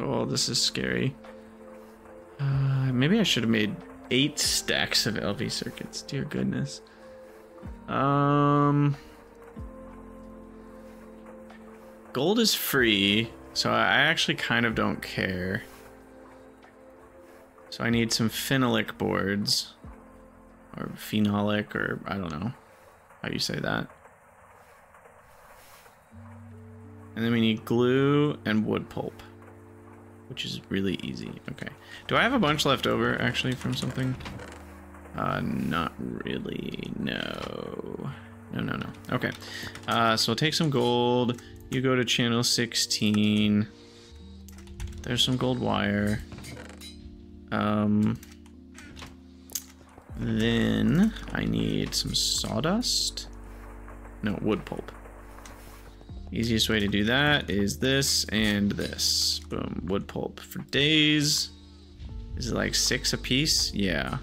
A: Oh, this is scary. Uh, maybe I should have made eight stacks of LV circuits. Dear goodness. Um... Gold is free, so I actually kind of don't care. So I need some phenolic boards. Or phenolic, or I don't know how you say that. And then we need glue and wood pulp. Which is really easy. Okay. Do I have a bunch left over, actually, from something? Uh, not really. No. No, no, no. Okay. Uh, so I'll take some gold. You go to channel 16. There's some gold wire. Um, then I need some sawdust. No, wood pulp. Easiest way to do that is this and this. Boom, wood pulp for days. Is it like six a piece? Yeah.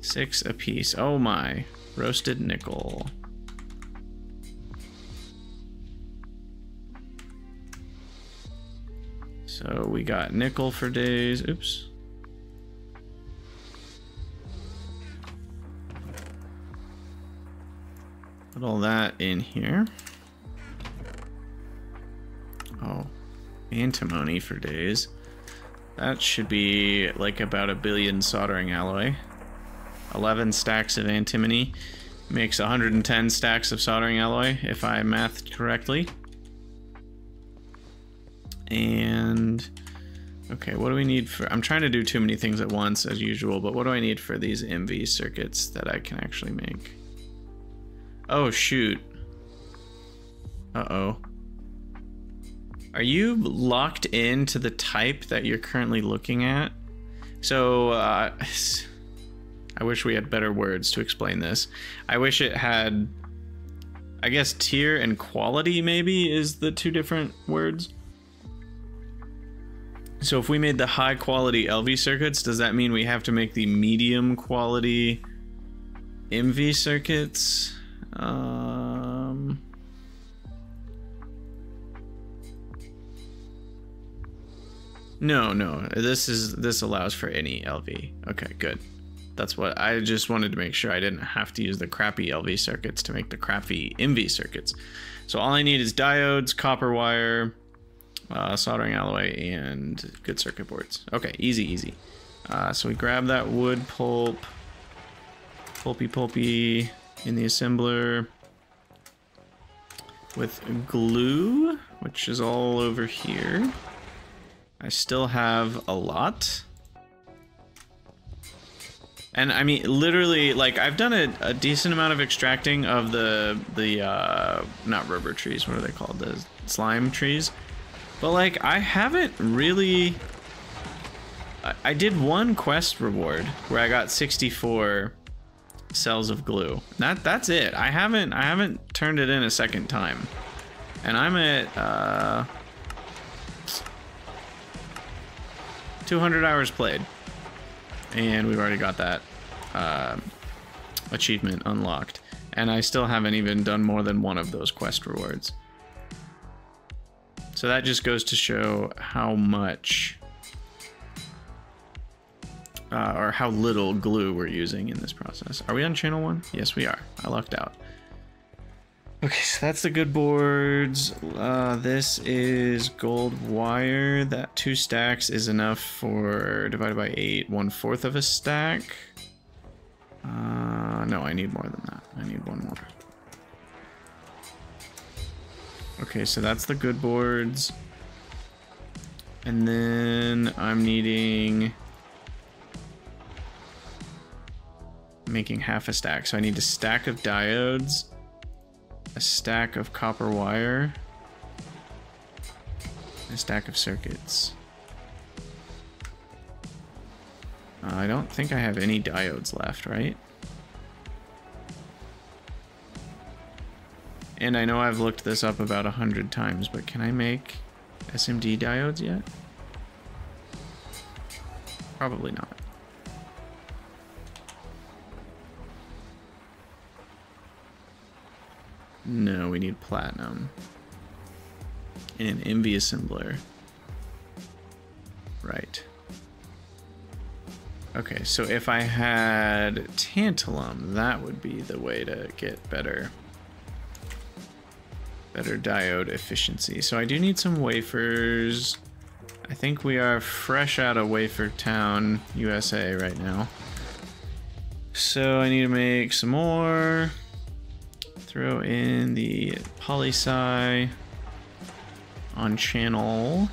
A: Six a piece. Oh my. Roasted nickel. So we got nickel for days. Oops. Put all that in here. Oh, antimony for days. That should be like about a billion soldering alloy. 11 stacks of antimony makes 110 stacks of soldering alloy, if I mathed correctly. And okay, what do we need for? I'm trying to do too many things at once as usual, but what do I need for these MV circuits that I can actually make? Oh shoot. Uh oh. Are you locked into the type that you're currently looking at? So, uh, I wish we had better words to explain this. I wish it had, I guess, tier and quality maybe is the two different words. So if we made the high quality LV circuits, does that mean we have to make the medium quality MV circuits? Um... No, no. This is this allows for any LV. Okay, good. That's what I just wanted to make sure I didn't have to use the crappy LV circuits to make the crappy MV circuits. So all I need is diodes, copper wire, uh, soldering alloy, and good circuit boards. Okay, easy, easy. Uh, so we grab that wood pulp, pulpy pulpy in the assembler with glue, which is all over here. I still have a lot. And I mean, literally, like I've done a, a decent amount of extracting of the the uh, not rubber trees. What are they called? The slime trees. But like, I haven't really. I, I did one quest reward where I got 64 cells of glue. That that's it. I haven't I haven't turned it in a second time, and I'm at uh, 200 hours played, and we've already got that uh, achievement unlocked, and I still haven't even done more than one of those quest rewards. So that just goes to show how much uh, or how little glue we're using in this process. Are we on channel one? Yes, we are. I lucked out. Okay, so that's the good boards. Uh, this is gold wire. That two stacks is enough for divided by eight, one fourth of a stack. Uh, no, I need more than that. I need one more. Okay, so that's the good boards. And then I'm needing... Making half a stack. So I need a stack of diodes, a stack of copper wire, a stack of circuits. Uh, I don't think I have any diodes left, right? And I know I've looked this up about a hundred times, but can I make SMD diodes yet? Probably not. No, we need platinum. And an MV assembler. Right. Okay, so if I had tantalum, that would be the way to get better Better diode efficiency. So I do need some wafers. I think we are fresh out of Wafer Town, USA right now. So I need to make some more. Throw in the polysci on channel.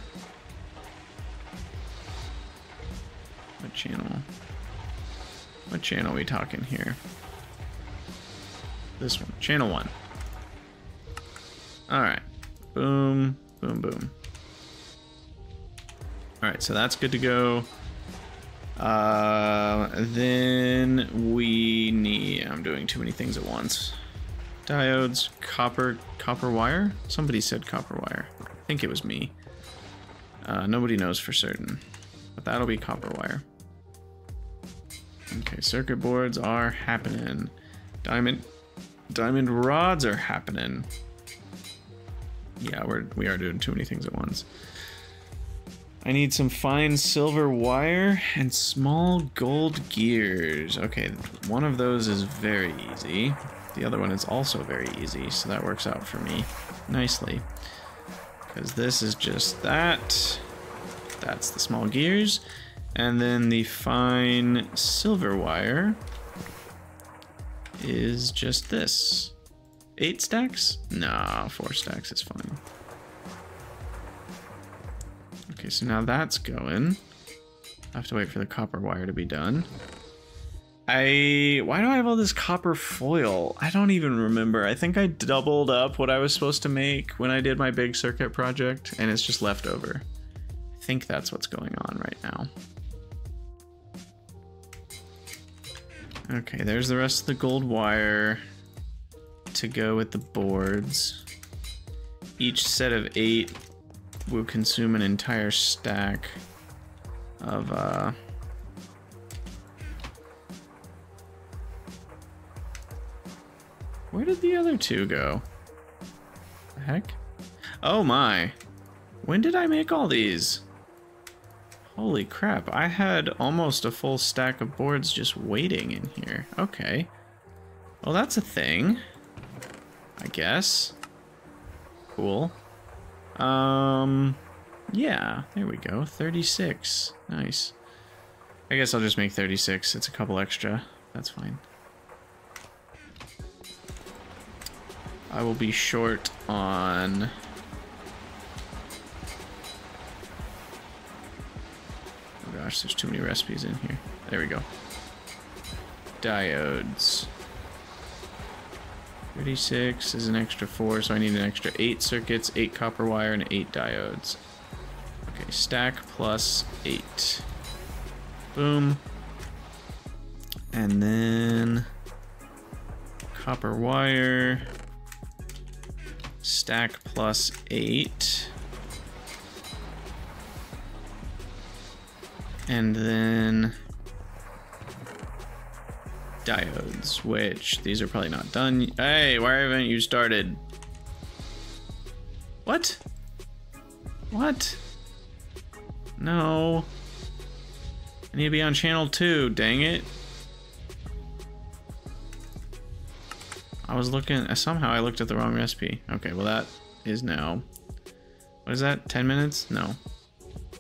A: What channel? What channel we talking here? this one, channel one. All right, boom, boom, boom. All right, so that's good to go. Uh, then we need, I'm doing too many things at once. Diodes, copper, copper wire? Somebody said copper wire. I think it was me. Uh, nobody knows for certain, but that'll be copper wire. Okay, circuit boards are happening. Diamond, diamond rods are happening. Yeah, we're, we are doing too many things at once. I need some fine silver wire and small gold gears. Okay, one of those is very easy. The other one is also very easy, so that works out for me nicely. Because this is just that. That's the small gears. And then the fine silver wire is just this. Eight stacks? Nah, four stacks is fine. Okay, so now that's going. I have to wait for the copper wire to be done. I... Why do I have all this copper foil? I don't even remember. I think I doubled up what I was supposed to make when I did my big circuit project, and it's just left over. I think that's what's going on right now. Okay, there's the rest of the gold wire to go with the boards. Each set of eight will consume an entire stack of uh Where did the other two go? The heck? Oh my. When did I make all these? Holy crap, I had almost a full stack of boards just waiting in here. Okay. Well, that's a thing. I guess. Cool. Um, yeah, there we go. 36. Nice. I guess I'll just make 36. It's a couple extra. That's fine. I will be short on... Oh gosh, there's too many recipes in here. There we go. Diodes. 36 is an extra 4, so I need an extra 8 circuits, 8 copper wire, and 8 diodes. Okay, stack plus 8. Boom. And then copper wire, stack plus 8. And then diodes, which these are probably not done. Hey, why haven't you started? What? What? No. I need to be on channel two, dang it. I was looking, uh, somehow I looked at the wrong recipe. Okay, well that is now, what is that, 10 minutes? No.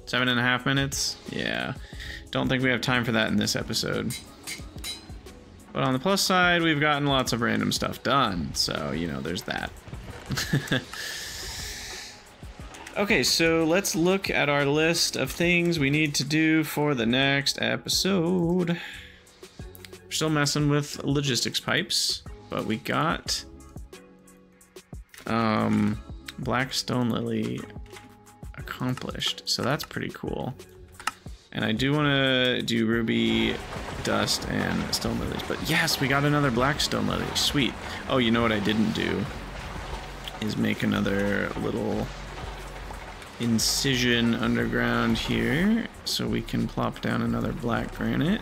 A: Seven and a half minutes? Yeah. Don't think we have time for that in this episode. But on the plus side, we've gotten lots of random stuff done. So, you know, there's that. okay, so let's look at our list of things we need to do for the next episode. We're still messing with logistics pipes, but we got um, Black Stone Lily accomplished. So that's pretty cool. And I do want to do ruby, dust, and stone lilies. But yes, we got another black stone lily. Sweet. Oh, you know what I didn't do? Is make another little incision underground here. So we can plop down another black granite.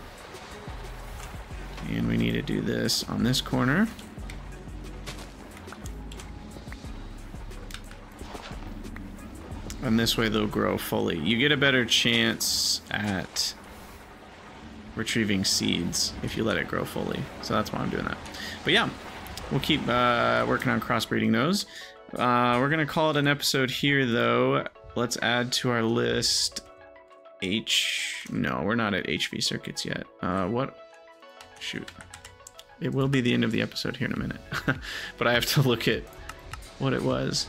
A: And we to do this on this corner. And this way they'll grow fully. You get a better chance at retrieving seeds if you let it grow fully. So that's why I'm doing that. But yeah, we'll keep uh, working on crossbreeding those. Uh, we're going to call it an episode here, though. Let's add to our list H... No, we're not at HV circuits yet. Uh, what? Shoot. It will be the end of the episode here in a minute. but I have to look at what it was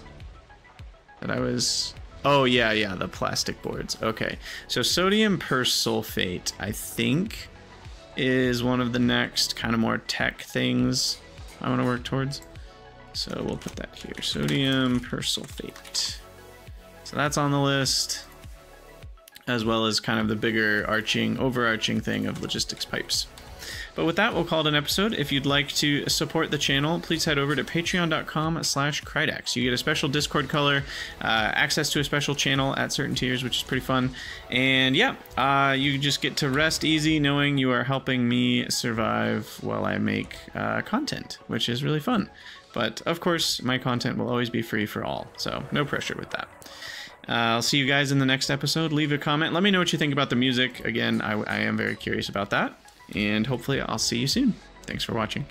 A: that I was Oh, yeah, yeah, the plastic boards. Okay, so sodium persulfate, I think, is one of the next kind of more tech things I want to work towards. So we'll put that here. Sodium persulfate. So that's on the list, as well as kind of the bigger arching, overarching thing of logistics pipes. But with that, we'll call it an episode. If you'd like to support the channel, please head over to patreon.com slash Krydax. You get a special Discord color, uh, access to a special channel at certain tiers, which is pretty fun. And yeah, uh, you just get to rest easy knowing you are helping me survive while I make uh, content, which is really fun. But of course, my content will always be free for all, so no pressure with that. Uh, I'll see you guys in the next episode. Leave a comment. Let me know what you think about the music. Again, I, I am very curious about that and hopefully I'll see you soon. Thanks for watching.